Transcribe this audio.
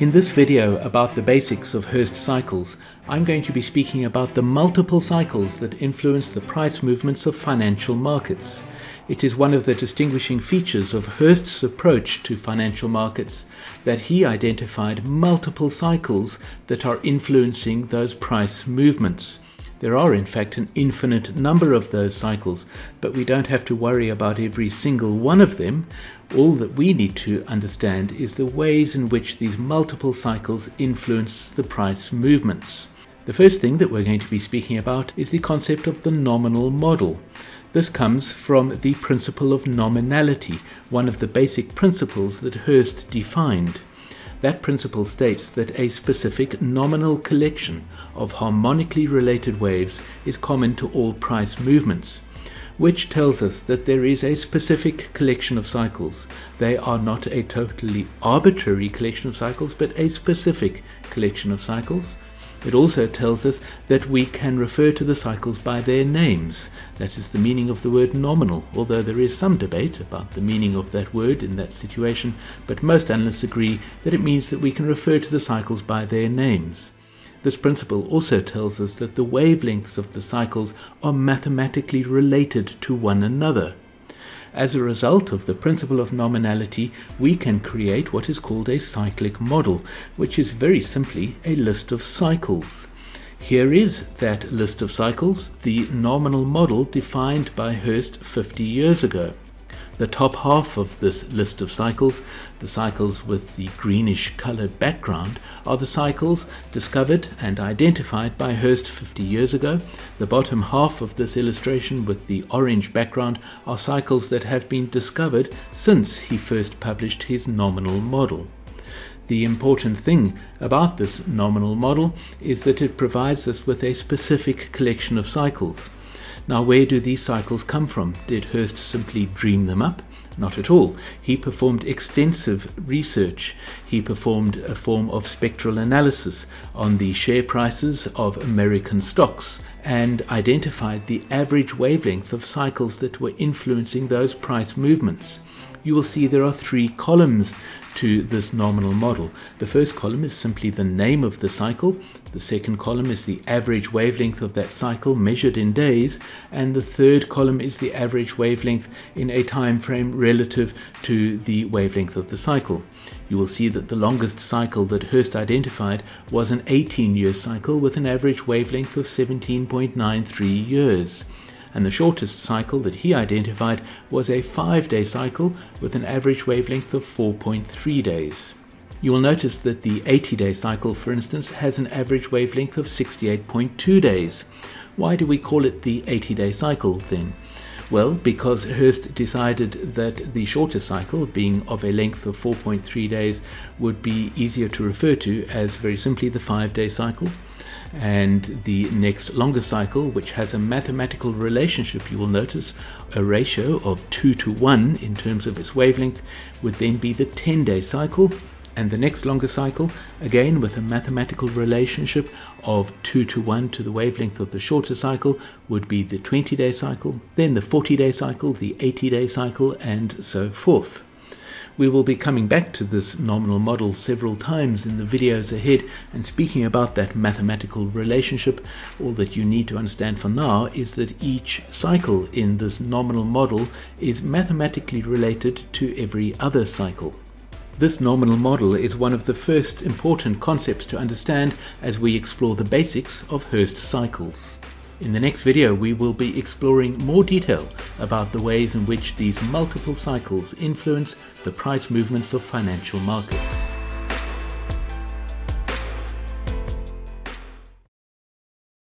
In this video about the basics of Hurst cycles, I'm going to be speaking about the multiple cycles that influence the price movements of financial markets. It is one of the distinguishing features of Hurst's approach to financial markets that he identified multiple cycles that are influencing those price movements. There are, in fact, an infinite number of those cycles, but we don't have to worry about every single one of them. All that we need to understand is the ways in which these multiple cycles influence the price movements. The first thing that we're going to be speaking about is the concept of the nominal model. This comes from the principle of nominality, one of the basic principles that Hurst defined. That principle states that a specific nominal collection of harmonically related waves is common to all price movements, which tells us that there is a specific collection of cycles. They are not a totally arbitrary collection of cycles, but a specific collection of cycles it also tells us that we can refer to the cycles by their names. That is the meaning of the word nominal, although there is some debate about the meaning of that word in that situation, but most analysts agree that it means that we can refer to the cycles by their names. This principle also tells us that the wavelengths of the cycles are mathematically related to one another. As a result of the principle of nominality, we can create what is called a cyclic model, which is very simply a list of cycles. Here is that list of cycles, the nominal model defined by Hurst 50 years ago. The top half of this list of cycles, the cycles with the greenish colored background, are the cycles discovered and identified by Hurst 50 years ago. The bottom half of this illustration with the orange background are cycles that have been discovered since he first published his nominal model. The important thing about this nominal model is that it provides us with a specific collection of cycles. Now, where do these cycles come from? Did Hurst simply dream them up? Not at all. He performed extensive research. He performed a form of spectral analysis on the share prices of American stocks and identified the average wavelength of cycles that were influencing those price movements you will see there are three columns to this nominal model. The first column is simply the name of the cycle, the second column is the average wavelength of that cycle measured in days, and the third column is the average wavelength in a time frame relative to the wavelength of the cycle. You will see that the longest cycle that Hurst identified was an 18 year cycle with an average wavelength of 17.93 years and the shortest cycle that he identified was a five day cycle with an average wavelength of 4.3 days. You will notice that the 80 day cycle, for instance, has an average wavelength of 68.2 days. Why do we call it the 80 day cycle then? Well, because Hurst decided that the shorter cycle, being of a length of 4.3 days, would be easier to refer to as very simply the five day cycle and the next longer cycle, which has a mathematical relationship, you will notice a ratio of 2 to 1 in terms of its wavelength, would then be the 10 day cycle. And the next longer cycle, again with a mathematical relationship of 2 to 1 to the wavelength of the shorter cycle, would be the 20 day cycle, then the 40 day cycle, the 80 day cycle, and so forth. We will be coming back to this nominal model several times in the videos ahead and speaking about that mathematical relationship. All that you need to understand for now is that each cycle in this nominal model is mathematically related to every other cycle. This nominal model is one of the first important concepts to understand as we explore the basics of Hurst cycles. In the next video we will be exploring more detail about the ways in which these multiple cycles influence the price movements of financial markets.